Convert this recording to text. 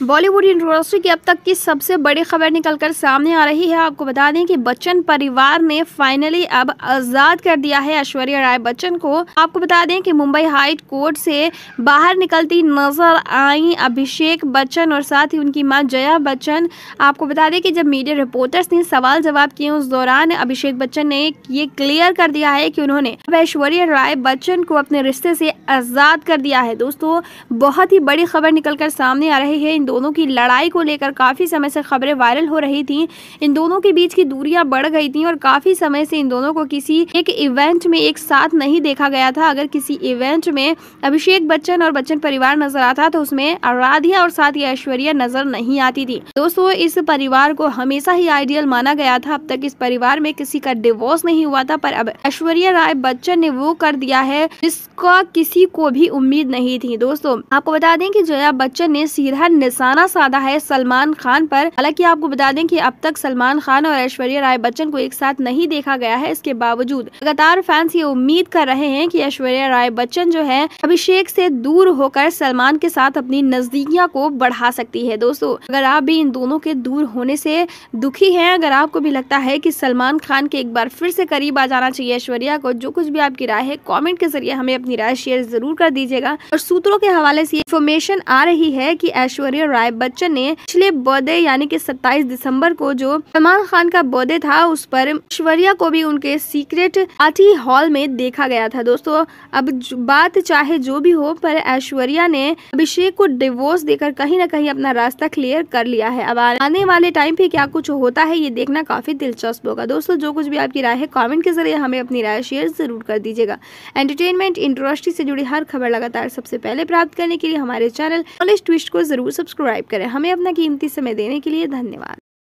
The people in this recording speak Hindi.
बॉलीवुड इंडस्ट्री की अब तक की सबसे बड़ी खबर निकलकर सामने आ रही है। आपको बता दें कि बच्चन परिवार ने फाइनली अब आज़ाद कर दिया है ऐश्वर्या राय बच्चन को। आपको बता दें कि मुंबई हाई कोर्ट से बाहर निकलती नज़र आई अभिषेक बच्चन और साथ ही उनकी माँ जया बच्चन। आपको बता दें कि जब मीडिया रिपोर्टर्स ने सवाल जवाब किए उस दौरान अभिषेक बच्चन ने ये क्लियर कर दिया है कि उन्होंने अब ऐश्वर्या राय बच्चन को अपने रिश्ते से आज़ाद कर दिया है। दोस्तों, बहुत ही बड़ी खबर निकल सामने आ रही है। दोनों की लड़ाई को लेकर काफ़ी समय से खबरें वायरल हो रही थी। इन दोनों के बीच की दूरियाँ बढ़ गई थी और काफ़ी समय से इन दोनों को किसी एक इवेंट में एक साथ नहीं देखा गया था। अगर किसी इवेंट में अभिषेक बच्चन और बच्चन परिवार नज़र आता तो उसमें आराध्या और साथ ऐश्वर्या नज़र नहीं आती थी। दोस्तों, इस परिवार को हमेशा ही आइडियल माना गया था। अब तक इस परिवार में किसी का डिवोर्स नहीं हुआ था, पर अब ऐश्वर्या राय बच्चन ने वो कर दिया है जिसका किसी को भी उम्मीद नहीं थी। दोस्तों, आपको बता दें कि जया बच्चन ने सीधा निशाना साधा है सलमान खान पर। हालाँकि आपको बता दें कि अब तक सलमान खान और ऐश्वर्या राय बच्चन को एक साथ नहीं देखा गया है, इसके बावजूद। लगातार फैंस ये उम्मीद कर रहे हैं कि ऐश्वर्या राय बच्चन जो है, अभिषेक से दूर होकर सलमान के साथ अपनी नजदीकियाँ को बढ़ा सकती है। दोस्तों, अगर आप भी इन दोनों के दूर होने से दुखी हैं, अगर आपको भी लगता है कि सलमान खान के एक बार फिर से करीब आ जाना चाहिए ऐश्वर्या को, जो कुछ भी आपकी राय है, कमेंट के ज़रिए हमें अपनी राय शेयर ज़रूर कर दीजिएगा। और सूत्रों के हवाले से इन्फॉर्मेशन आ रही है कि ऐश्वर्या राय बच्चन ने पिछले बर्थडे यानी कि 27 दिसंबर को जो सलमान खान का बर्थडे था, उस पर ऐश्वर्या को भी उनके सीक्रेट पार्टी हॉल में देखा गया था। दोस्तों, अब बात चाहे जो भी हो, पर ऐश्वर्या ने अभिषेक को डिवोर्स देकर कहीं ना कहीं अपना रास्ता क्लियर कर लिया है। अब आने वाले टाइम पे क्या कुछ होता है, ये देखना काफ़ी दिलचस्प होगा। दोस्तों, जो कुछ भी आपकी राय है कॉमेंट के ज़रिए हमें अपनी राय शेयर ज़रूर कर दीजिएगा। एंटरटेनमेंट इंडस्ट्री से जुड़ी हर खबर लगातार सबसे पहले प्राप्त करने के लिए हमारे चैनल ट्विस्ट को ज़रूर सब्सक्राइब करें। हमें अपना कीमती समय देने के लिए धन्यवाद।